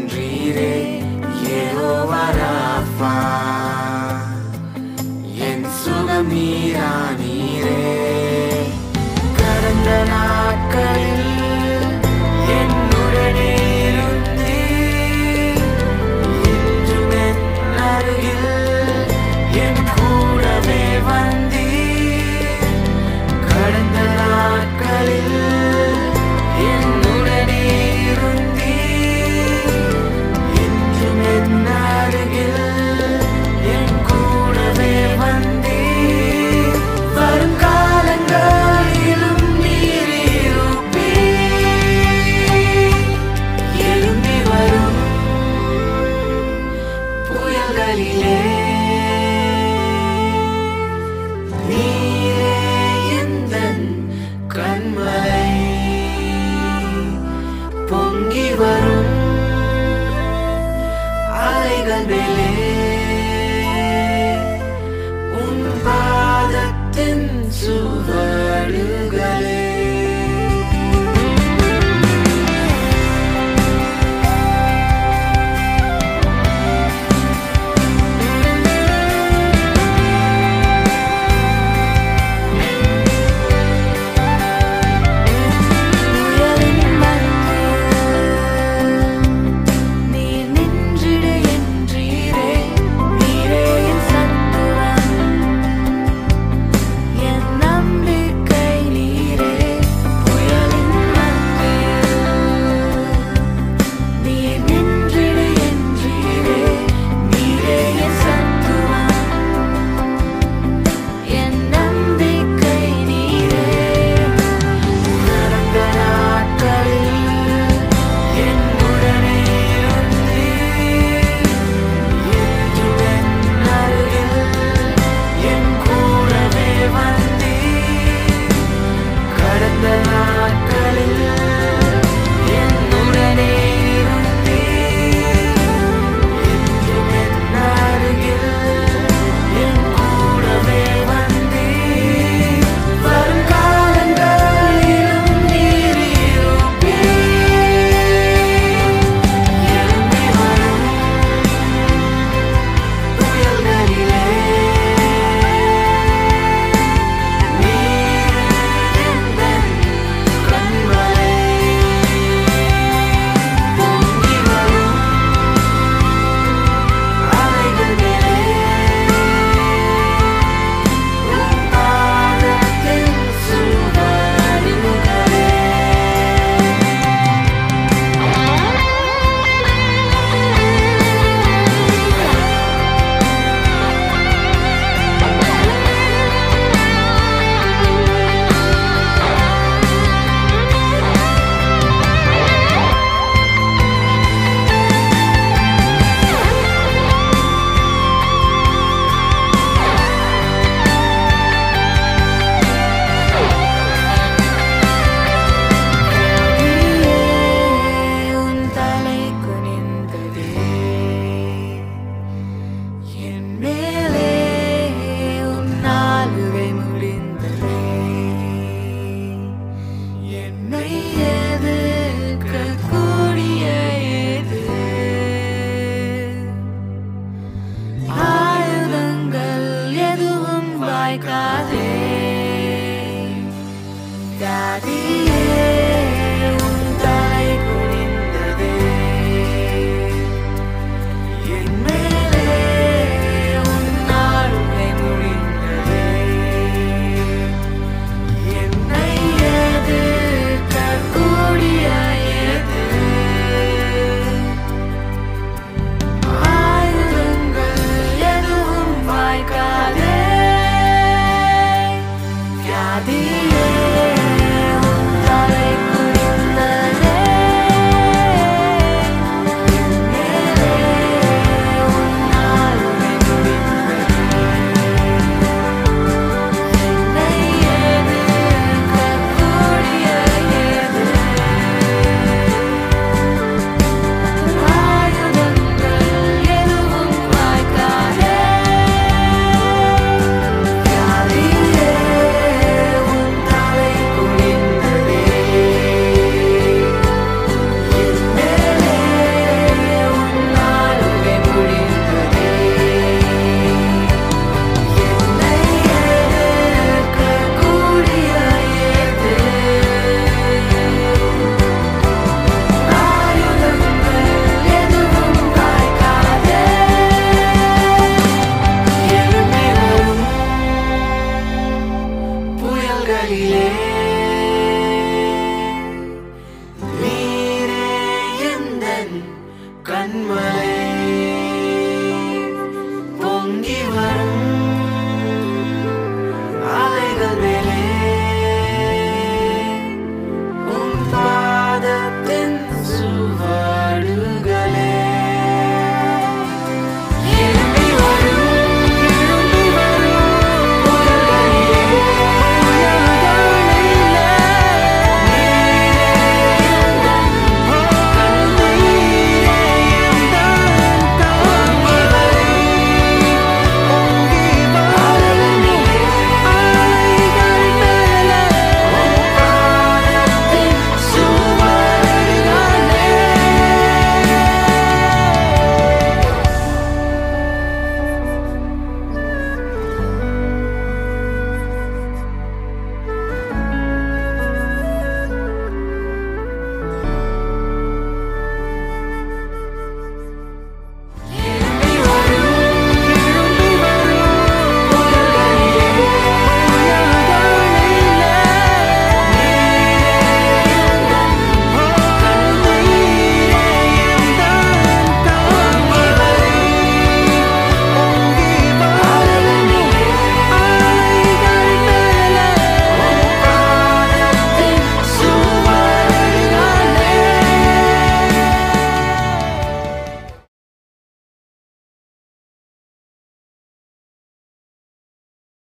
என்றீரே al